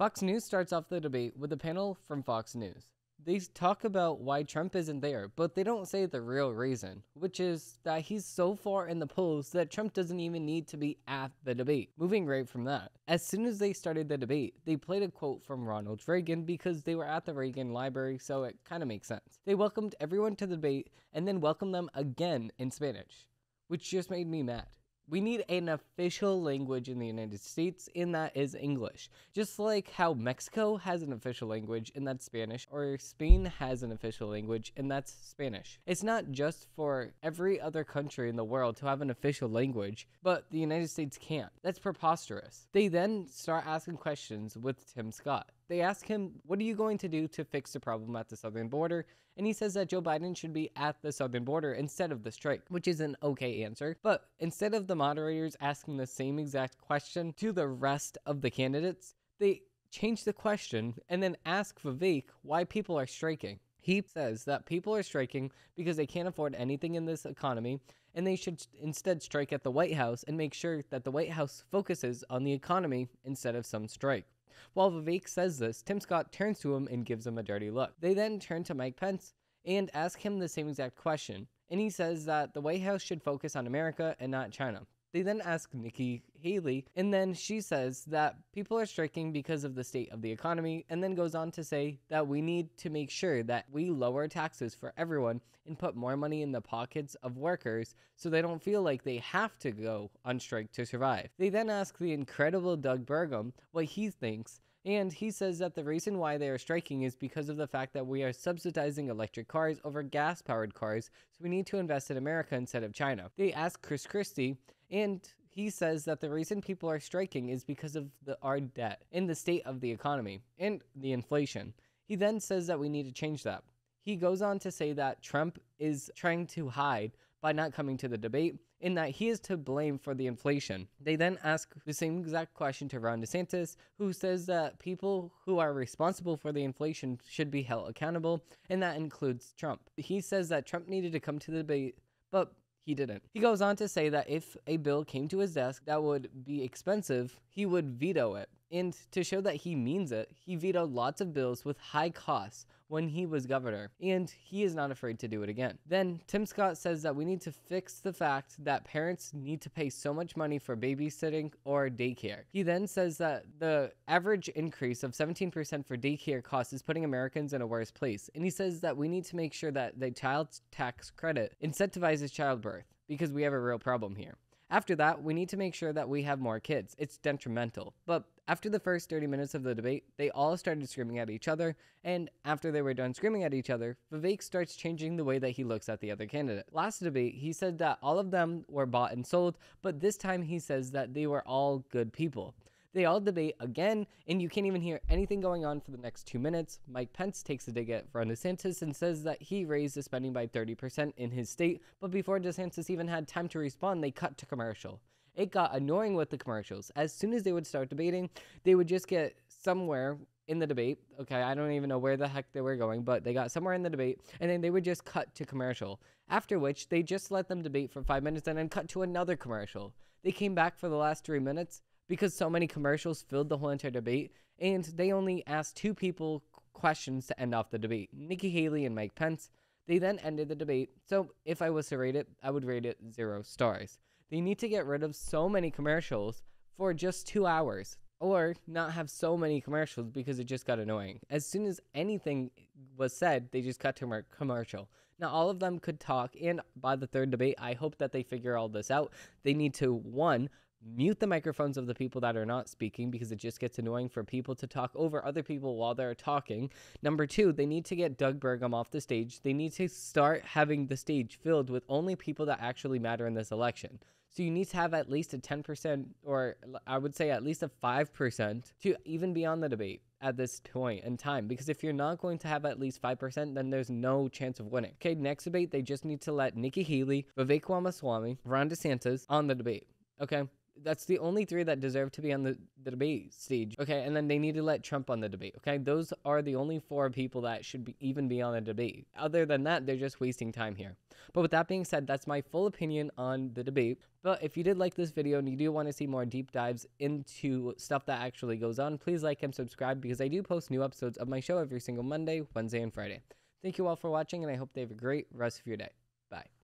Fox News starts off the debate with a panel from Fox News. They talk about why Trump isn't there, but they don't say the real reason, which is that he's so far in the polls that Trump doesn't even need to be at the debate. Moving right from that, as soon as they started the debate, they played a quote from Ronald Reagan because they were at the Reagan Library, so it kind of makes sense. They welcomed everyone to the debate and then welcomed them again in Spanish, which just made me mad. We need an official language in the United States, and that is English. Just like how Mexico has an official language, and that's Spanish, or Spain has an official language, and that's Spanish. It's not just for every other country in the world to have an official language, but the United States can't. That's preposterous. They then start asking questions with Tim Scott. They ask him, What are you going to do to fix the problem at the southern border? And he says that Joe Biden should be at the southern border instead of the strike, which is an okay answer. But instead of the moderators asking the same exact question to the rest of the candidates, they change the question and then ask Vivek why people are striking. He says that people are striking because they can't afford anything in this economy and they should instead strike at the White House and make sure that the White House focuses on the economy instead of some strike. While Vivek says this, Tim Scott turns to him and gives him a dirty look. They then turn to Mike Pence and ask him the same exact question, and he says that the White House should focus on America and not China. They then ask Nikki Haley, and then she says that people are striking because of the state of the economy, and then goes on to say that we need to make sure that we lower taxes for everyone and put more money in the pockets of workers so they don't feel like they have to go on strike to survive. They then ask the incredible Doug Burgum what he thinks and he says that the reason why they are striking is because of the fact that we are subsidizing electric cars over gas powered cars, so we need to invest in America instead of China. They ask Chris Christie, and he says that the reason people are striking is because of the, our debt and the state of the economy and the inflation. He then says that we need to change that. He goes on to say that Trump is trying to hide by not coming to the debate in that he is to blame for the inflation. They then ask the same exact question to Ron DeSantis, who says that people who are responsible for the inflation should be held accountable, and that includes Trump. He says that Trump needed to come to the debate, but he didn't. He goes on to say that if a bill came to his desk that would be expensive, he would veto it. And to show that he means it, he vetoed lots of bills with high costs when he was governor, and he is not afraid to do it again. Then Tim Scott says that we need to fix the fact that parents need to pay so much money for babysitting or daycare. He then says that the average increase of 17% for daycare costs is putting Americans in a worse place, and he says that we need to make sure that the child tax credit incentivizes childbirth because we have a real problem here. After that, we need to make sure that we have more kids. It's detrimental. But after the first 30 minutes of the debate, they all started screaming at each other, and after they were done screaming at each other, Vivek starts changing the way that he looks at the other candidate. Last debate, he said that all of them were bought and sold, but this time he says that they were all good people. They all debate again, and you can't even hear anything going on for the next two minutes. Mike Pence takes a dig at Ron DeSantis and says that he raised the spending by 30% in his state, but before DeSantis even had time to respond, they cut to commercial it got annoying with the commercials. As soon as they would start debating, they would just get somewhere in the debate. Okay, I don't even know where the heck they were going, but they got somewhere in the debate, and then they would just cut to commercial. After which, they just let them debate for five minutes and then cut to another commercial. They came back for the last three minutes because so many commercials filled the whole entire debate, and they only asked two people questions to end off the debate Nikki Haley and Mike Pence. They then ended the debate, so if I was to rate it, I would rate it zero stars. They need to get rid of so many commercials for just two hours or not have so many commercials because it just got annoying. As soon as anything was said, they just cut to a commercial. Now, all of them could talk, and by the third debate, I hope that they figure all this out. They need to, one, mute the microphones of the people that are not speaking because it just gets annoying for people to talk over other people while they're talking. Number two, they need to get Doug Burgum off the stage. They need to start having the stage filled with only people that actually matter in this election. So you need to have at least a 10%, or I would say at least a 5% to even be on the debate at this point in time. Because if you're not going to have at least 5%, then there's no chance of winning. Okay, next debate, they just need to let Nikki Haley, Vivek Ramaswamy, Ron DeSantis on the debate. Okay, That's the only three that deserve to be on the, the debate stage. Okay, and then they need to let Trump on the debate. Okay, those are the only four people that should be, even be on the debate. Other than that, they're just wasting time here. But with that being said, that's my full opinion on the debate. But if you did like this video and you do want to see more deep dives into stuff that actually goes on, please like and subscribe because I do post new episodes of my show every single Monday, Wednesday, and Friday. Thank you all for watching, and I hope they have a great rest of your day. Bye.